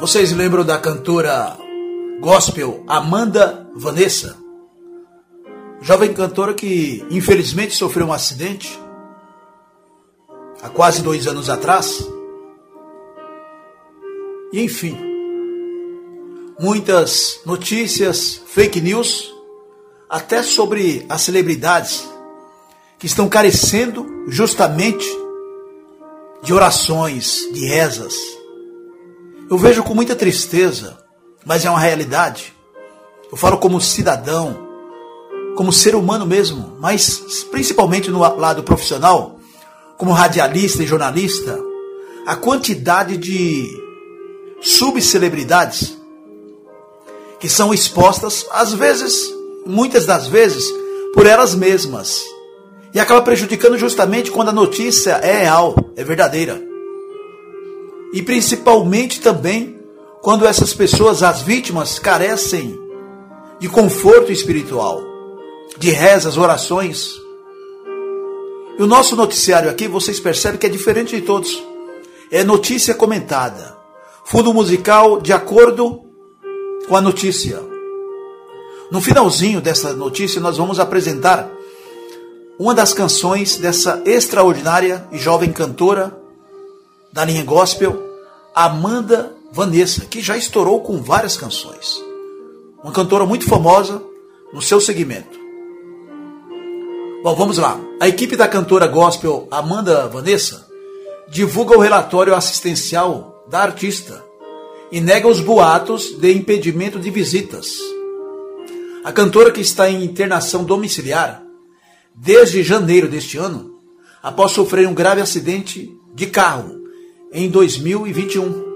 Vocês lembram da cantora gospel Amanda Vanessa? Jovem cantora que infelizmente sofreu um acidente há quase dois anos atrás. E enfim, muitas notícias, fake news, até sobre as celebridades que estão carecendo justamente de orações, de rezas. Eu vejo com muita tristeza, mas é uma realidade. Eu falo como cidadão, como ser humano mesmo, mas principalmente no lado profissional, como radialista e jornalista, a quantidade de subcelebridades que são expostas, às vezes, muitas das vezes, por elas mesmas. E acaba prejudicando justamente quando a notícia é real, é verdadeira. E principalmente também quando essas pessoas, as vítimas, carecem de conforto espiritual, de rezas, orações. E o nosso noticiário aqui, vocês percebem que é diferente de todos. É notícia comentada. Fundo musical de acordo com a notícia. No finalzinho dessa notícia, nós vamos apresentar uma das canções dessa extraordinária e jovem cantora da linha gospel, Amanda Vanessa, que já estourou com várias canções. Uma cantora muito famosa no seu segmento. Bom, vamos lá. A equipe da cantora gospel Amanda Vanessa divulga o relatório assistencial da artista e nega os boatos de impedimento de visitas. A cantora que está em internação domiciliar desde janeiro deste ano, após sofrer um grave acidente de carro em 2021.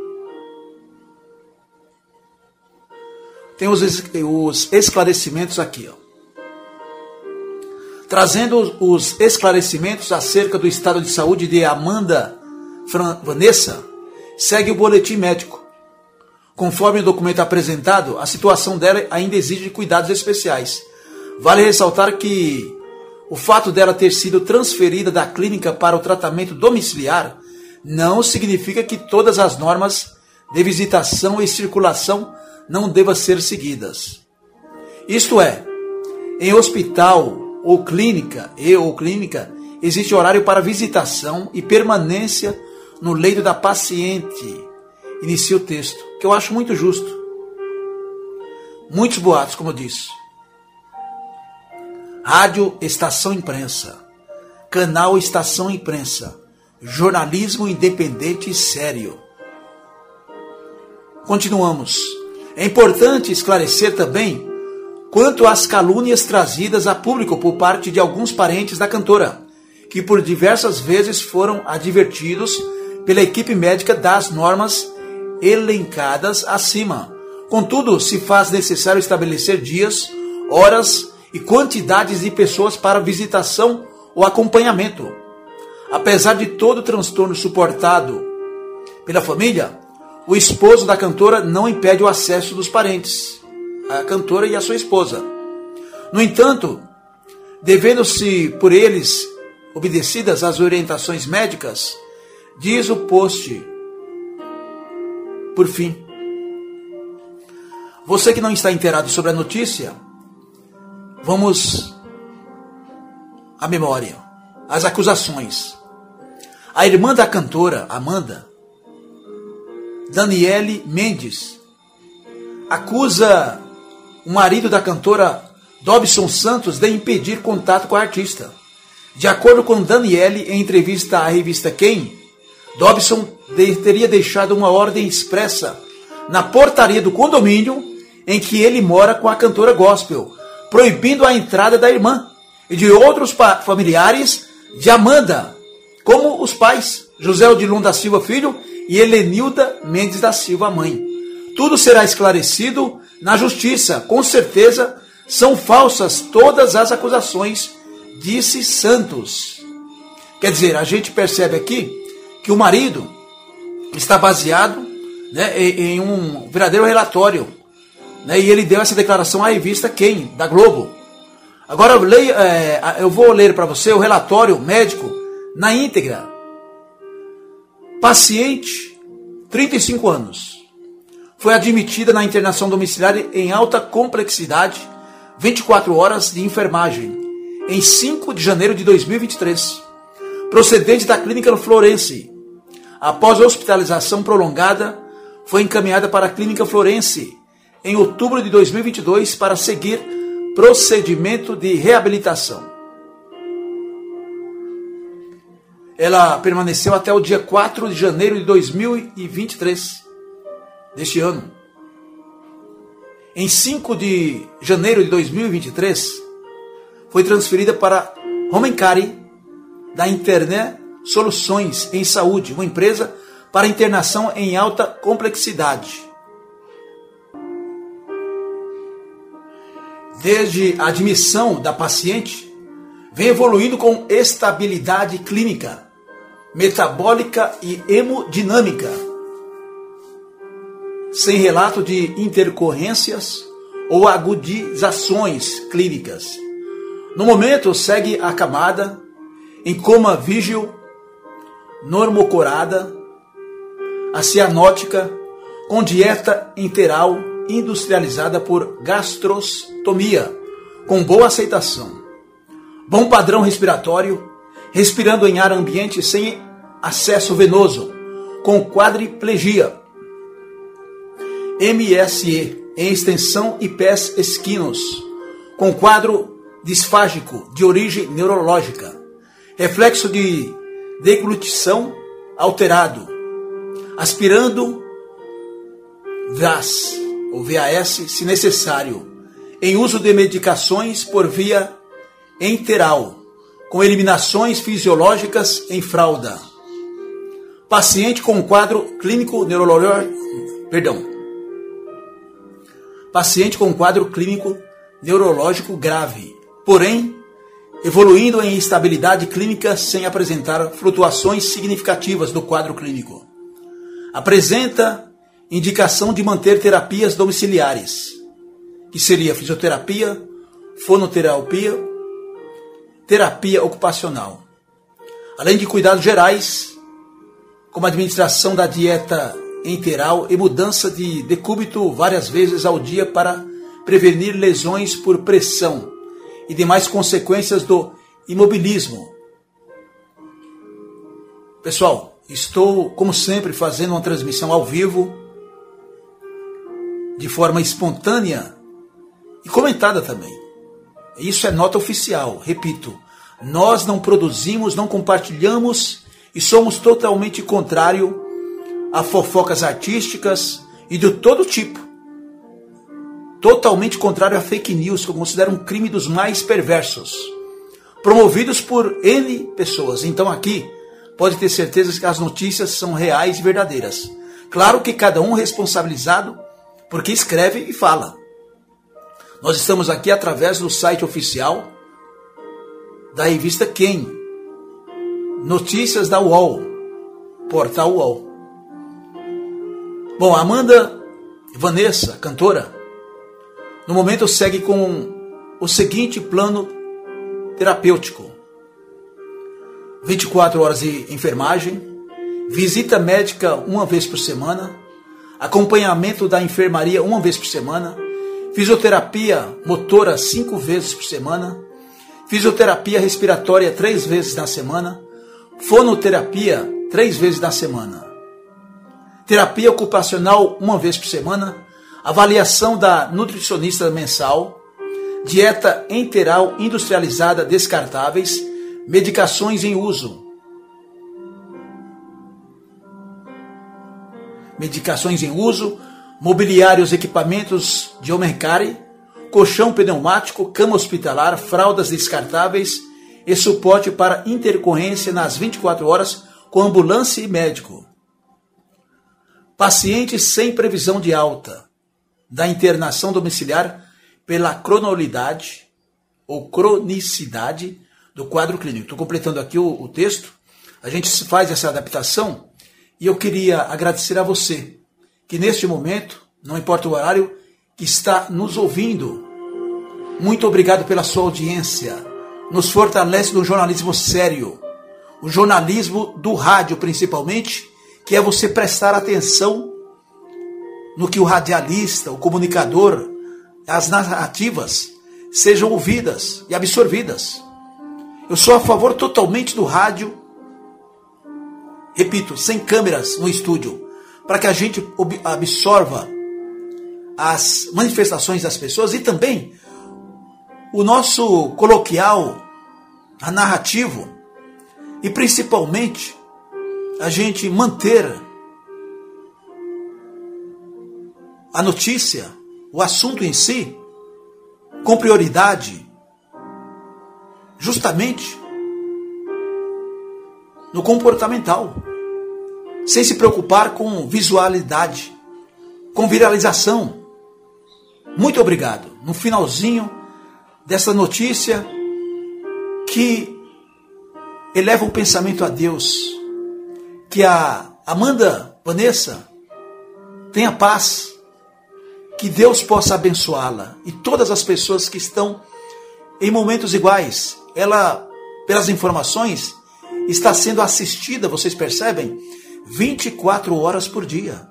Tem os, os esclarecimentos aqui, ó. Trazendo os esclarecimentos acerca do estado de saúde de Amanda Fran Vanessa, segue o boletim médico. Conforme o documento apresentado, a situação dela ainda exige cuidados especiais. Vale ressaltar que o fato dela ter sido transferida da clínica para o tratamento domiciliar não significa que todas as normas de visitação e circulação não devam ser seguidas. Isto é, em hospital ou clínica e ou clínica existe horário para visitação e permanência no leito da paciente. Inicia o texto, que eu acho muito justo. Muitos boatos, como eu disse. Rádio Estação Imprensa, Canal Estação Imprensa, jornalismo independente e sério. Continuamos. É importante esclarecer também quanto às calúnias trazidas a público por parte de alguns parentes da cantora, que por diversas vezes foram advertidos pela equipe médica das normas elencadas acima. Contudo, se faz necessário estabelecer dias, horas e quantidades de pessoas para visitação ou acompanhamento. Apesar de todo o transtorno suportado pela família, o esposo da cantora não impede o acesso dos parentes, a cantora e a sua esposa. No entanto, devendo-se por eles obedecidas as orientações médicas, diz o post. Por fim, você que não está inteirado sobre a notícia, Vamos à memória, às acusações. A irmã da cantora, Amanda, Daniele Mendes, acusa o marido da cantora Dobson Santos de impedir contato com a artista. De acordo com Daniele, em entrevista à revista Quem, Dobson teria deixado uma ordem expressa na portaria do condomínio em que ele mora com a cantora gospel, proibindo a entrada da irmã e de outros familiares de Amanda, como os pais, José Odilon da Silva Filho e Helenilda Mendes da Silva Mãe. Tudo será esclarecido na justiça. Com certeza são falsas todas as acusações, disse Santos. Quer dizer, a gente percebe aqui que o marido está baseado né, em um verdadeiro relatório né, e ele deu essa declaração à revista Quem? Da Globo. Agora eu, leio, é, eu vou ler para você o relatório médico na íntegra. Paciente, 35 anos. foi admitida na internação domiciliar em alta complexidade, 24 horas de enfermagem, em 5 de janeiro de 2023, procedente da clínica Florense. Após hospitalização prolongada, foi encaminhada para a clínica Florense em outubro de 2022 para seguir procedimento de reabilitação. Ela permaneceu até o dia 4 de janeiro de 2023 deste ano. Em 5 de janeiro de 2023, foi transferida para Homencari da Internet Soluções em Saúde, uma empresa para internação em alta complexidade. Desde a admissão da paciente, vem evoluindo com estabilidade clínica, metabólica e hemodinâmica, sem relato de intercorrências ou agudizações clínicas. No momento, segue acamada, em coma vígil, normocorada, a cianótica, com dieta interal industrializada por gastrostomia, com boa aceitação bom padrão respiratório, respirando em ar ambiente sem acesso venoso, com quadriplegia. MSE em extensão e pés esquinos, com quadro disfágico de origem neurológica, reflexo de deglutição alterado, aspirando VAS ou VAS se necessário, em uso de medicações por via enteral, com eliminações fisiológicas em fralda. Paciente com quadro clínico neurológico, perdão. Paciente com quadro clínico neurológico grave, porém evoluindo em instabilidade clínica sem apresentar flutuações significativas do quadro clínico. Apresenta indicação de manter terapias domiciliares, que seria fisioterapia, fonoterapia terapia ocupacional. Além de cuidados gerais, como administração da dieta enteral e mudança de decúbito várias vezes ao dia para prevenir lesões por pressão e demais consequências do imobilismo. Pessoal, estou, como sempre, fazendo uma transmissão ao vivo, de forma espontânea e comentada também. Isso é nota oficial, repito. Nós não produzimos, não compartilhamos e somos totalmente contrário a fofocas artísticas e de todo tipo. Totalmente contrário a fake news, que eu considero um crime dos mais perversos, promovidos por N pessoas. Então aqui pode ter certeza que as notícias são reais e verdadeiras. Claro que cada um responsabilizado porque escreve e fala. Nós estamos aqui através do site oficial da revista Quem? Notícias da UOL, portal UOL. Bom, Amanda Vanessa, cantora, no momento segue com o seguinte plano terapêutico: 24 horas de enfermagem, visita médica uma vez por semana, acompanhamento da enfermaria uma vez por semana fisioterapia motora cinco vezes por semana, fisioterapia respiratória três vezes na semana, fonoterapia três vezes na semana, terapia ocupacional uma vez por semana, avaliação da nutricionista mensal, dieta enteral industrializada descartáveis, medicações em uso. Medicações em uso, mobiliários, equipamentos de Omencari, colchão pneumático, cama hospitalar, fraldas descartáveis e suporte para intercorrência nas 24 horas com ambulância e médico. Pacientes sem previsão de alta da internação domiciliar pela cronolidade ou cronicidade do quadro clínico. Estou completando aqui o, o texto. A gente faz essa adaptação e eu queria agradecer a você que neste momento, não importa o horário, está nos ouvindo. Muito obrigado pela sua audiência. Nos fortalece no jornalismo sério, o jornalismo do rádio principalmente, que é você prestar atenção no que o radialista, o comunicador, as narrativas sejam ouvidas e absorvidas. Eu sou a favor totalmente do rádio, repito, sem câmeras no estúdio, para que a gente absorva as manifestações das pessoas e também o nosso coloquial, a narrativo, e principalmente a gente manter a notícia, o assunto em si, com prioridade, justamente no comportamental, sem se preocupar com visualidade, com viralização. Muito obrigado. No finalzinho dessa notícia que eleva o pensamento a Deus, que a Amanda Vanessa tenha paz, que Deus possa abençoá-la e todas as pessoas que estão em momentos iguais. Ela, pelas informações, está sendo assistida, vocês percebem, 24 horas por dia.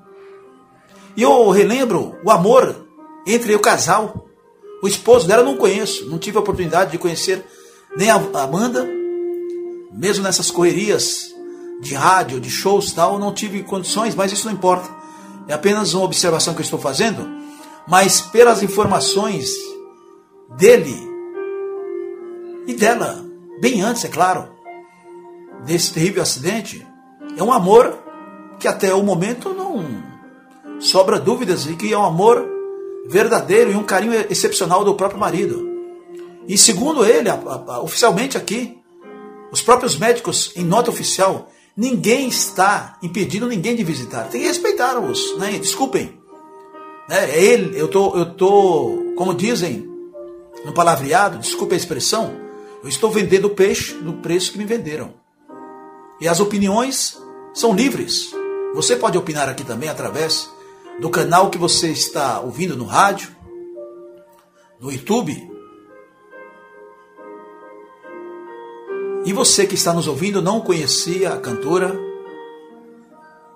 E eu relembro o amor entre o casal. O esposo dela não conheço, não tive a oportunidade de conhecer nem a Amanda, mesmo nessas correrias de rádio, de shows tal, não tive condições, mas isso não importa. É apenas uma observação que eu estou fazendo, mas pelas informações dele e dela, bem antes, é claro, desse terrível acidente, é um amor que até o momento não sobra dúvidas e que é um amor verdadeiro e um carinho excepcional do próprio marido. E segundo ele, oficialmente aqui, os próprios médicos, em nota oficial, ninguém está impedindo ninguém de visitar. Tem que respeitar-os, né? Desculpem. É, é ele, eu tô, eu tô, como dizem no palavreado, desculpe a expressão, eu estou vendendo peixe no preço que me venderam. E as opiniões são livres. Você pode opinar aqui também através do canal que você está ouvindo no rádio, no YouTube. E você que está nos ouvindo não conhecia a cantora,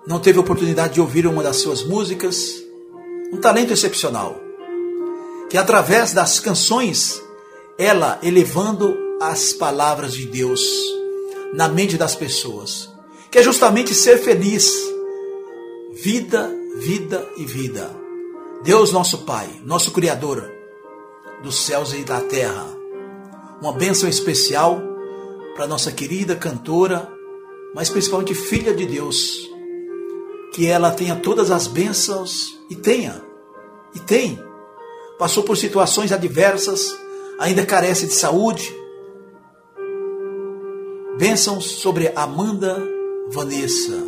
não teve oportunidade de ouvir uma das suas músicas, um talento excepcional, que através das canções, ela elevando as palavras de Deus na mente das pessoas, que é justamente ser feliz, vida vida e vida. Deus, nosso Pai, nosso Criador dos céus e da terra. Uma bênção especial para nossa querida cantora, mas principalmente filha de Deus. Que ela tenha todas as bênçãos e tenha, e tem. Passou por situações adversas, ainda carece de saúde. Bênçãos sobre Amanda Vanessa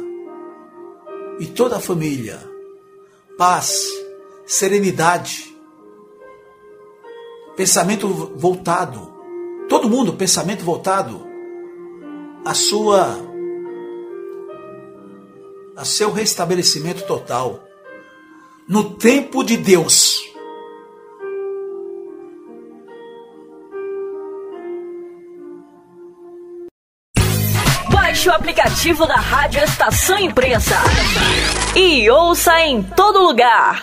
e toda a família paz, serenidade, pensamento voltado. Todo mundo, pensamento voltado a sua a seu restabelecimento total no tempo de Deus. O aplicativo da Rádio Estação Imprensa e ouça em todo lugar.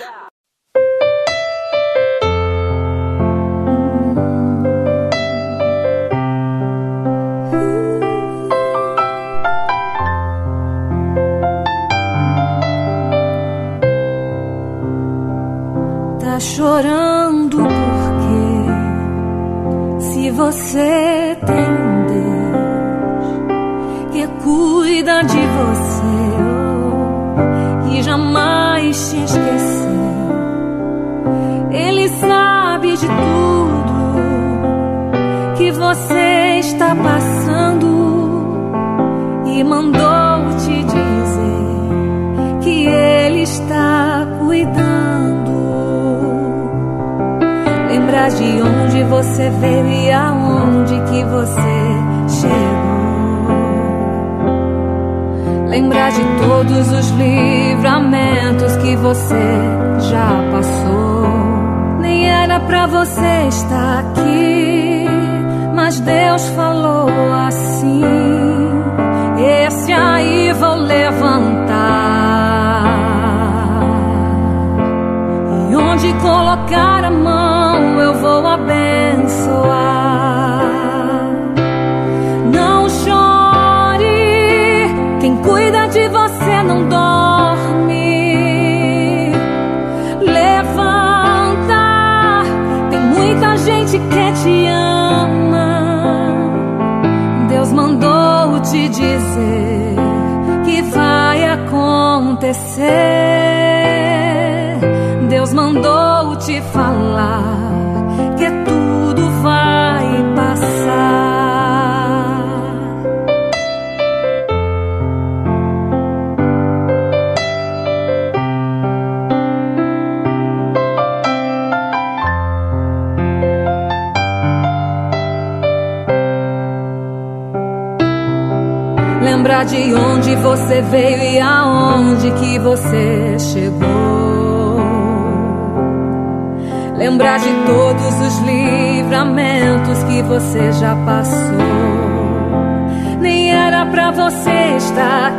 Tá chorando porque se você tem cuida de você oh, e jamais te esqueceu. Ele sabe de tudo que você está passando e mandou te dizer que ele está cuidando. Lembrar de onde você veio e aonde que você chegou Lembrar de todos os livramentos que você já passou. Nem era pra você estar aqui, mas Deus falou assim: Esse aí vou levantar. onde colocar a mão eu vou abençoar. Acontecer. Deus mandou te falar que tudo vai passar. Lembrar de você veio e aonde que você chegou. Lembrar de todos os livramentos que você já passou. Nem era pra você estar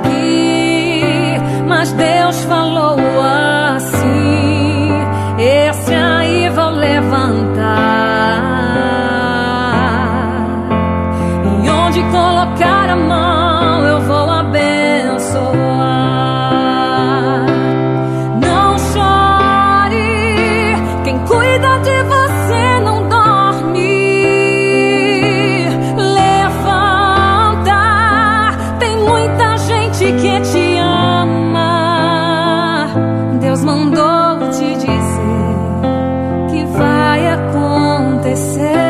te dizer que vai acontecer.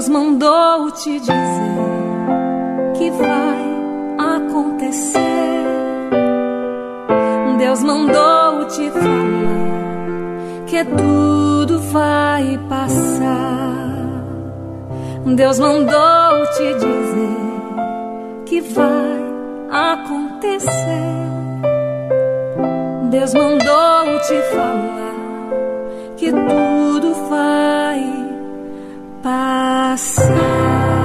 Deus mandou te dizer que vai acontecer. Deus mandou te falar que tudo vai passar. Deus mandou te dizer que vai acontecer. Deus mandou te falar que tudo vai 巴萨